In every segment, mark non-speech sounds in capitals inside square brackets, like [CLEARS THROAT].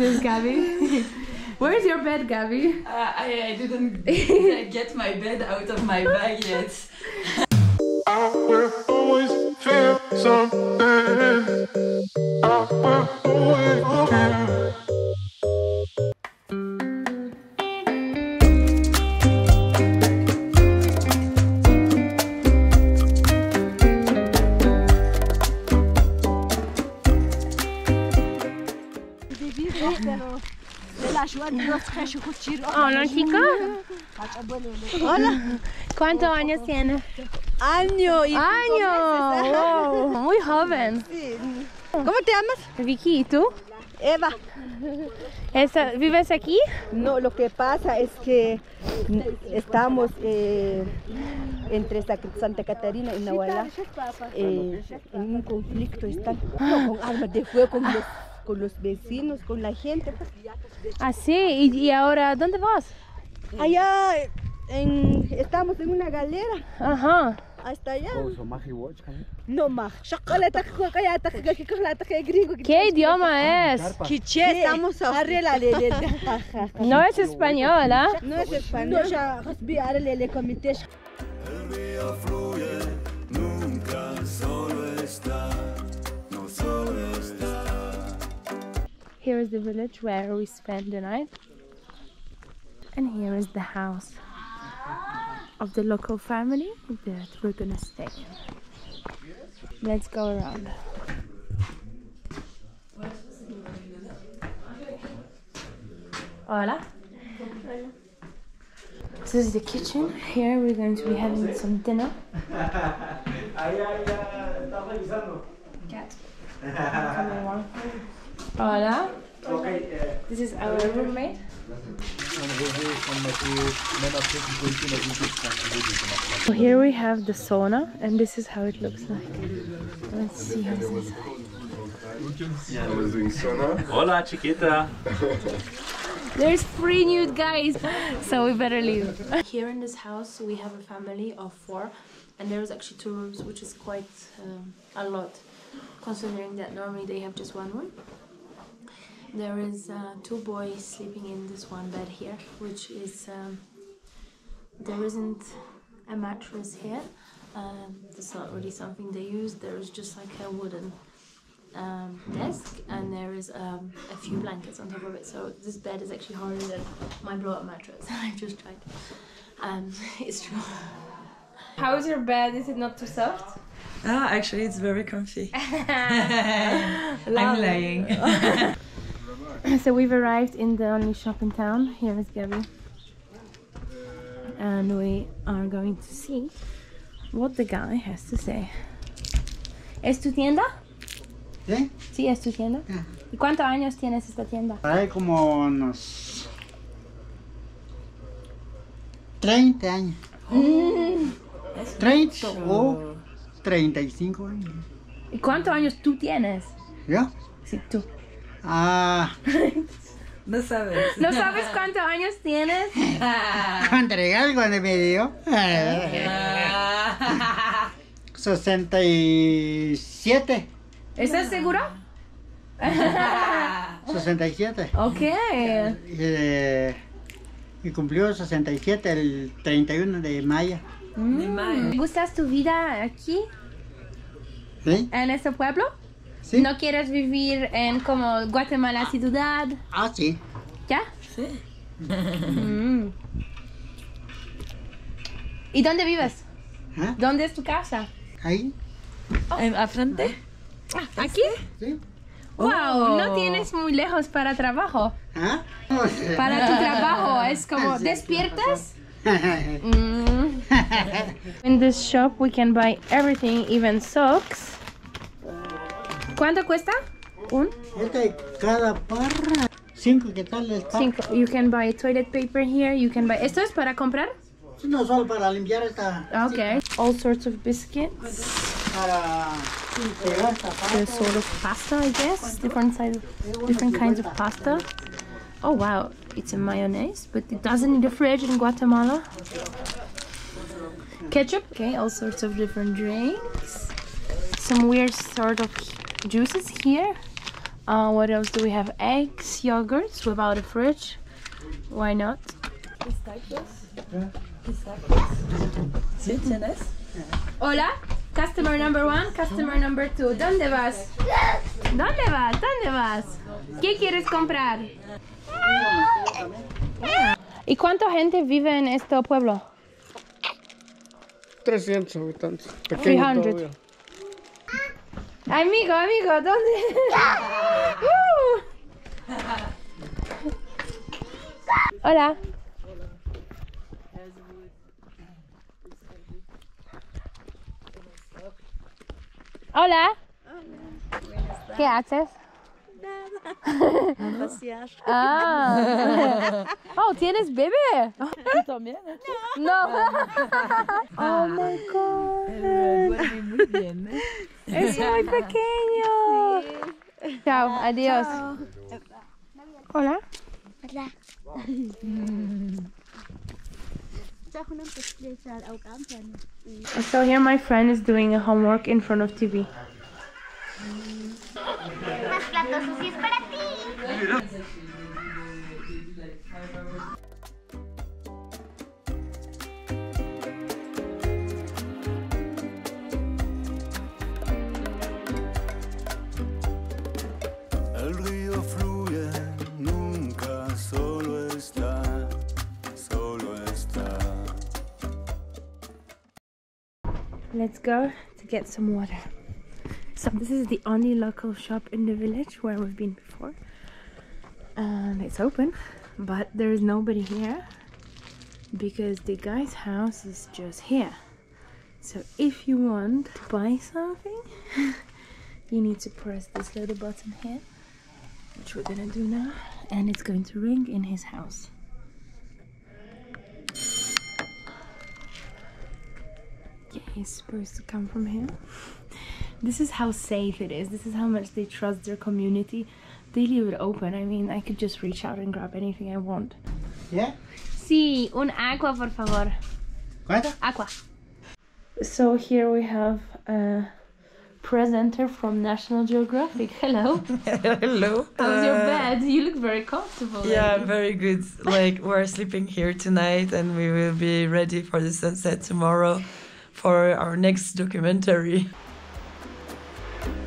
is Gabby. [LAUGHS] Where's your bed, Gabby? Uh, I, I didn't get my bed out of my bag yet. I will always feel something. I will always feel. Hola, chica. Hola. ¿Cuántos años tienes? Año y Año. Wow, muy joven. ¿Cómo te llamas? Vicky, ¿y tú? Eva. Esa- ¿Vives aquí? No, lo que pasa es que estamos eh, entre Sa- Santa Catarina y Nahuala eh, en un conflicto, están no, con armas de fuego con los, con los vecinos, con la gente. Ah, sí. ¿Y, y ahora dónde vas? Allá en- estamos en una galera, Ajá. hasta allá. No más. ¿Qué idioma es? Quiché, estamos arreglale. [LAUGHS] No es español, ¿ah? No es español. No, ya, comité. Here is the village where we spent the night. And here is the house of the local family that we're gonna stay in. Let's go around. Hola. This is the kitchen. Here we're going to be having some dinner. [LAUGHS] Cat. [LAUGHS] Come on. Hola. This is our roommate. So here we have the sauna, and this is how it looks like. Let's see how this is. Hola, chiquita. There's three nude guys, so we better leave. Here in this house, we have a family of four, and there's actually two rooms, which is quite um, a lot, considering that normally they have just one room. There is uh, two boys sleeping in this one bed here, which is um, there isn't a mattress here. Um, that's not really something they use. There is just like a wooden um, desk, and there is um, a few blankets on top of it. So this bed is actually harder than my blow-up mattress. [LAUGHS] I just tried. Um, [LAUGHS] it's true. How is your bed? Is it not too soft? Ah, actually, it's very comfy. [LAUGHS] I'm lying. [CLEARS THROAT] so we've arrived in the only shop in town. Here is Gabby. And we are going to see what the guy has to say. ¿Es tu tienda? ¿Sí? Sí, es tu tienda. ¿Y cuántos años tienes esta tienda? Hay como unos 30 años. Mm. 30 o 35 años. ¿Y cuántos años tú tienes? ¿Yo? Sí, tú. Ah, [LAUGHS] No sabes. ¿No sabes cuántos años tienes? ¿cuánto regalo cuando me dio? 67. ¿Estás seguro? [LAUGHS] 67. Ok. Eh, y cumplió 67 el 31 de mayo. Mm. ¿Gustas tu vida aquí, ¿Sí? en este pueblo? ¿Sí? ¿No quieres vivir en como Guatemala ciudad? Ah, sí. ¿Ya? Sí. Mm. ¿Y dónde vives? ¿Ah? ¿Dónde es tu casa? Ahí. ¿En- ¿A frente? ¿Aquí? ¿Sí? Wow, no tienes muy lejos para trabajo. ¿Ah? Para tu trabajo es como [LAUGHS] despiertas. [LAUGHS] Mm. [LAUGHS] In this shop we can buy everything, even socks. ¿Cuánto cuesta? Un? Este, cada parra, cinco que tal. Cinco. You can buy toilet paper here. You can buy. ¿Esto es para comprar? No solo para limpiar esta, Okay. All sorts of biscuits. para pegar esta sort of pasta, I guess. Different size, different kinds of pasta. Oh wow, it's a mayonnaise, but it doesn't need a fridge in Guatemala. Ketchup. Okay, all sorts of different drinks. Some weird sort of juices here. Uh, what else do we have? Eggs, yogurts without a fridge. Why not? Hola, customer number one, customer number two. ¿Dónde vas? ¿Dónde vas? ¿Dónde vas? ¿Qué quieres comprar? ¿Y cuánta gente vive en este pueblo? 300 habitantes. Pequeño 300. todavía. Amigo, amigo, ¿dónde? [LAUGHS] Uh. Hola. Hola. ¿Qué haces? Pasear. [LAUGHS] Ah. Oh, ¿tienes bebé? ¿Tú también? No. [LAUGHS] Oh my god. Duerme muy bien. Es muy [LAUGHS] pequeño. Chao, adiós. Hola. Hola. So here my friend is doing a homework in front of TV. El Let's go to get some water. So this is the only local shop in the village where we've been before. And it's open, but there is nobody here because the guy's house is just here. So if you want to buy something, [LAUGHS] you need to press this little button here, which we're gonna do now, and it's going to ring in his house. Yeah, he's supposed to come from here. This is how safe it is. This is how much they trust their community. They leave it open. I mean, I could just reach out and grab anything I want. Yeah? Sí, un agua, por favor. ¿Cuánto? Aqua. So here we have a presenter from National Geographic. Hello. [LAUGHS] Hello. How's your Uh, bed? You look very comfortable. Yeah, lady. very good. Like we're sleeping here tonight, and we will be ready for the sunset tomorrow for our next documentary.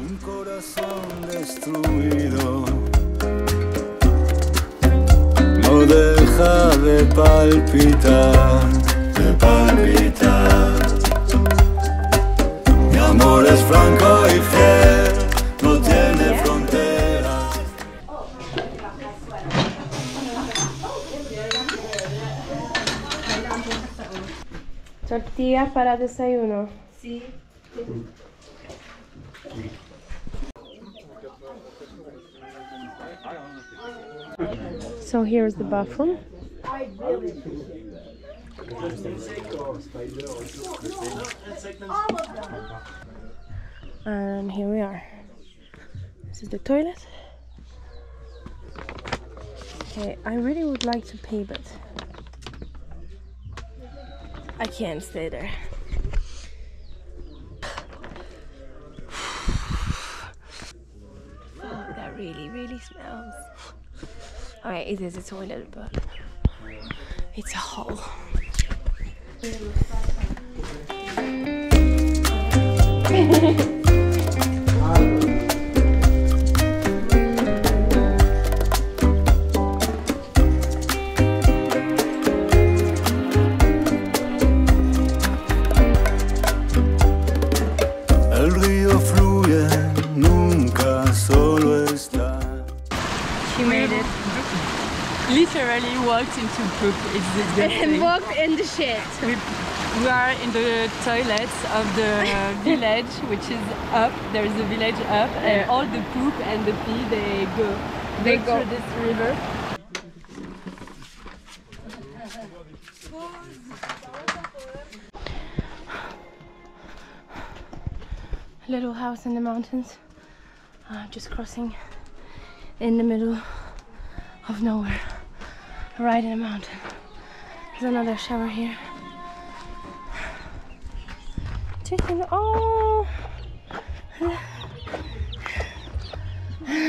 Un corazón destruido no deja de palpitar, de palpitar. Para desayuno. So here's the bathroom. And here we are. This is the toilet. Okay, I really would like to pay, but I can't stay there. [SIGHS] Oh, that really, really smells. Alright, it is a toilet, but it's a hole. [LAUGHS] walked into poop. It's disgusting. [LAUGHS] And walked in the shit. we, we are in the toilets of the [LAUGHS] village, which is up. There's a village up, and Yeah. all the poop and the pee they go. They go go. through this river. little house in the mountains. Uh, just crossing in the middle of nowhere, right in a mountain. There's another shower here. Chicken, oh!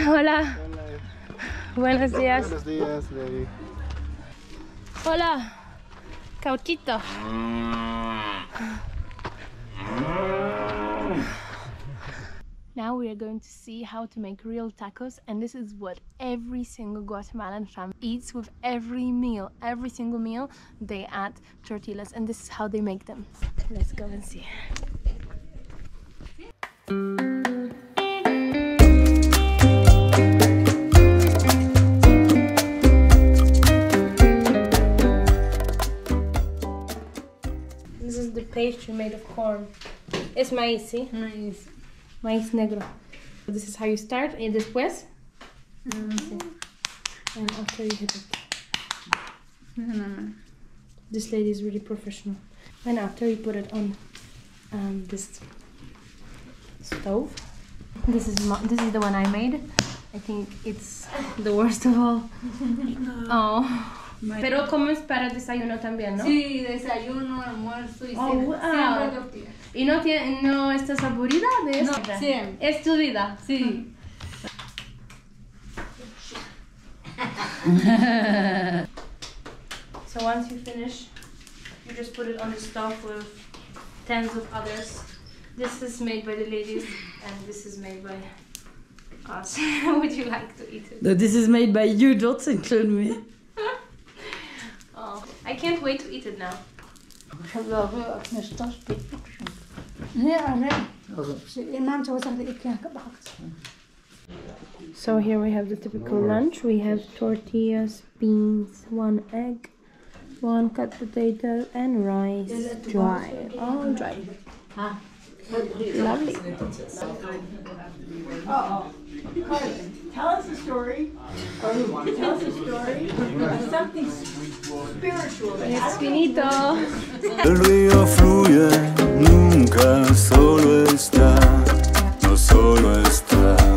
Hola. Buenos días. Buenos días, baby. Hola. Cauchito. Mm. Mm. Now we are going to see how to make real tacos and this is what every single Guatemalan family eats with every meal. Every single meal they add tortillas and this is how they make them. Let's go and see. This is the pastry made of corn. It's maíz, ¿sí? Maíz. Maíz negro. This is how you start and después. Sí. And after you hit it. This lady is really professional. And after you put it on um, this stove. This is my, this is the one I made. I think it's the worst of all. [LAUGHS] Oh. Pero comes para desayuno también, ¿no? Sí, desayuno, almuerzo y Oh, cena. wow. Siempre tortilla. ¿Y no, tiene, no estás aburrida de No, eso? siempre. Es tu vida. Sí. Ah. [LAUGHS] So once you finish, you just put it on the stove with tens of others. This is made by the ladies, and this is made by us. [LAUGHS] Would you like to eat it? No, this is made by you, don't include me. Oh, I can't wait to eat it now. So here we have the typical lunch. We have tortillas, beans, one egg, one cut potato, and rice. Dry, all dry. Lovely. Oh, oh. Tell us a story. Tell us a story of something spiritual. Es finito. El río fluye, nunca solo está, no solo está.